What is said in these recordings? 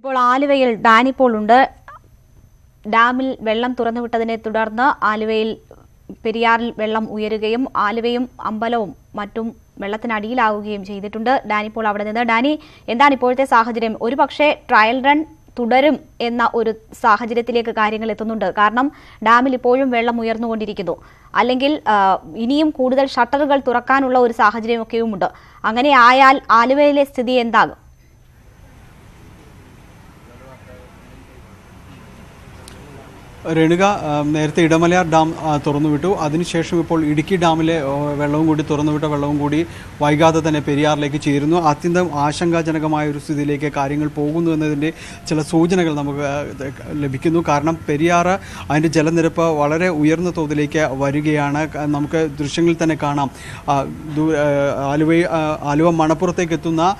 ഇപ്പോൾ ആലുവയിൽ ഡാനിപ്പോൾ ഉണ്ട്. ഡാമിൽ വെള്ളം തുറന്നുവിട്ടതിനെ തുടർന്ന് ആലുവയിൽ പെരിയാറിൽ വെള്ളം ഉയരുകയും ആലുവയും അമ്പലവും മറ്റും വെള്ളത്തിനടിയിലാവുകയും ചെയ്തിട്ടുണ്ട് ഡാനിപ്പോൾ അവിടെ നിന്ന്. ഡാനി എന്താണ് ഇപ്പോഴത്തെ സാഹചര്യം? ഒരു പക്ഷേ ട്രയൽ റൺ തുടരും എന്ന ഒരു സാഹചര്യത്തിലേക്ക് കാര്യങ്ങൾ എത്തുന്നുണ്ട്. കാരണം ഡാമിൽ ഇപ്പോഴും വെള്ളം ഉയർന്നുകൊണ്ടിരിക്കുന്നു. അല്ലെങ്കിൽ ഇനിയും കൂടുതൽ ഷട്ടറുകൾ തുറക്കാനുള്ള ഒരു സാഹചര്യമൊക്കെയുമുണ്ട്. അങ്ങനെ ആയാൽ ആലുവയിലെ സ്ഥിതി എന്താകും? രേണുക നേരത്തെ ഇടമലയാർ ഡാം തുറന്നു തുറന്നുവിട്ടു. അതിനുശേഷം ഇപ്പോൾ ഇടുക്കി ഡാമിലെ വെള്ളവും കൂടി തുറന്നുവിട്ട വെള്ളവും കൂടി വൈകാതെ തന്നെ പെരിയാറിലേക്ക് ചേരുന്നു. അത്യന്തം ആശങ്കാജനകമായ ഒരു സ്ഥിതിയിലേക്ക് കാര്യങ്ങൾ പോകുന്നു എന്നതിന്റെ ചില സൂചനകൾ നമുക്ക് ലഭിക്കുന്നു. കാരണം പെരിയാർ അതിന്റെ ജലനിരപ്പ് വളരെ ഉയർന്ന തോതിലേക്ക് വരികയാണ്. നമുക്ക് ദൃശ്യങ്ങളിൽ തന്നെ കാണാം. ആലുവ ആലുവ മണപ്പുറത്തേക്ക് എത്തുന്ന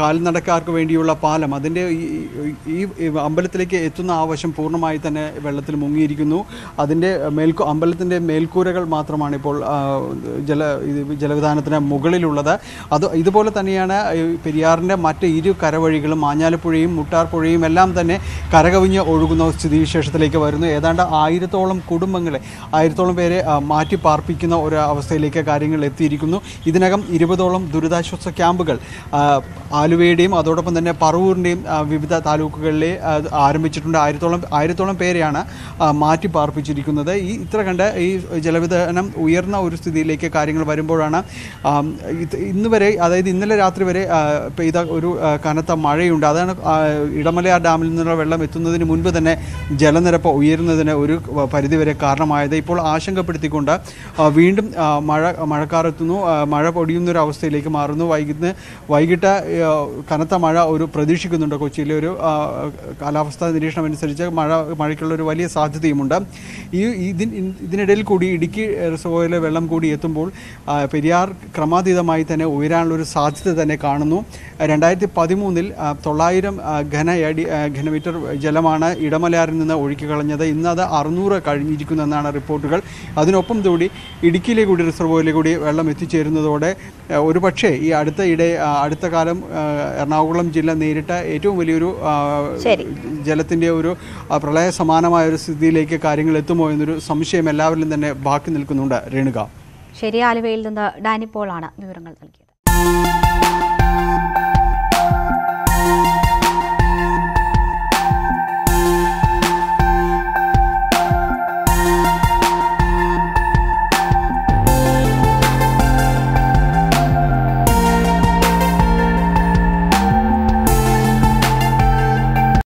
കാൽനടക്കാർക്ക് വേണ്ടിയുള്ള പാലം അതിന്റെ ഈ- അമ്പലത്തിലേക്ക് എത്തുന്ന ആവശ്യം വശം പൂർണമായി തന്നെ വെള്ളത്തിൽ മുങ്ങിയിരിക്കുന്നു. അതിന്റെ മേൽക്കു അമ്പലത്തിന്റെ മേൽക്കൂരകൾ മാത്രമാണ് ഇപ്പോൾ ജല ജലവിധാനത്തിന് മുകളിലുള്ളത്. അത് ഇതുപോലെ തന്നെയാണ് പെരിയാറിന്റെ മറ്റ് ഇരു കരവഴികളും മാഞ്ഞാലപ്പുഴയും മുട്ടാർപ്പുഴയും എല്ലാം തന്നെ കരകവിഞ്ഞ് ഒഴുകുന്ന സ്ഥിതിവിശേഷത്തിലേക്ക് വരുന്നു. ഏതാണ്ട് ആയിരത്തോളം കുടുംബങ്ങളെ ആയിരത്തോളം പേരെ മാറ്റി പാർപ്പിക്കുന്ന ഒരു അവസ്ഥയിലേക്ക് കാര്യങ്ങൾ എത്തിയിരിക്കുന്നു. ഇതിനകം ഇരുപതോളം ദുരിതാശ്വാസ ക്യാമ്പുകൾ ആലുവയുടെയും അതോടൊപ്പം തന്നെ പറവൂരിന്റെയും വിവിധ താലൂക്കുകളിലെ ആരംഭിച്ചിട്ടുണ്ട്. ആയിരത്തോളം ആയിരത്തോളം പേരെയാണ് ആ, മാറ്റി പാർപ്പിച്ചിരിക്കുന്നത്. ഈ ഇത്ര കണ്ട് ഈ ജലവിതരണം ഉയർന്ന ഒരു സ്ഥിതിയിലേക്ക് കാര്യങ്ങൾ വരുമ്പോഴാണ് ഇന്ന് വരെ അതായത് ഇന്നലെ രാത്രി വരെ പെയ്ത ഒരു കനത്ത മഴയുണ്ട്. അതാണ് ഇടമലയാർ ഡാമിൽ നിന്നുള്ള വെള്ളം എത്തുന്നതിന് മുൻപ് തന്നെ ജലനിരപ്പ് ഉയരുന്നതിന് ഒരു പരിധിവരെ കാരണമായത്. ഇപ്പോൾ ആശങ്കപ്പെടുത്തിക്കൊണ്ട് വീണ്ടും മഴ മഴക്കാറെത്തുന്നു മഴ പൊടിയുന്ന ഒരു അവസ്ഥയിലേക്ക് മാറുന്നു. വൈകുന്ന വൈകിട്ട് കനത്ത മഴ ഒരു പ്രതീക്ഷിക്കുന്നുണ്ട്. കൊച്ചിയിലെ ഒരു കാലാവസ്ഥാ നിരീക്ഷണം അനുസരിച്ച് മഴ മഴയ്ക്കുള്ള ഒരു വലിയ സാധ്യതയുമുണ്ട്. ഈ ഇതിൻ ഇതിനിടയിൽ കൂടി ഇടുക്കി റിസർവോയിലെ വെള്ളം കൂടി എത്തുമ്പോൾ പെരിയാർ ക്രമാതീതമായി തന്നെ ഉയരാനുള്ളൊരു സാധ്യത തന്നെ കാണുന്നു. രണ്ടായിരത്തി പതിമൂന്നിൽ തൊള്ളായിരം ഘന അടി ഘനമീറ്റർ ജലമാണ് ഇടമലയാറിൽ നിന്ന് ഒഴുക്കി കളഞ്ഞത്. ഇന്ന് അത് അറുന്നൂറ് കഴിഞ്ഞിരിക്കുന്നു എന്നാണ് റിപ്പോർട്ടുകൾ. അതിനൊപ്പം കൂടി ഇടുക്കിയിലെ കൂടി റിസർവോയിലെ കൂടി വെള്ളം എത്തിച്ചേരുന്നതോടെ ഒരു പക്ഷേ ഈ അടുത്ത ഇടെ അടുത്ത കാലം എറണാകുളം ജില്ല നേരിട്ട ഏറ്റവും വലിയൊരു. ജലത്തിന്റെ ഒരു പ്രളയ സമാനമായ ഒരു സ്ഥിതിയിലേക്ക് കാര്യങ്ങൾ എത്തുമോ എന്നൊരു സംശയം എല്ലാവരിലും തന്നെ ബാക്കി നിൽക്കുന്നുണ്ട് രേണുക. ശരി ആലുവയിൽ നിന്ന് ഡാനിപ്പോളാണ് വിവരങ്ങൾ നൽകിയത്.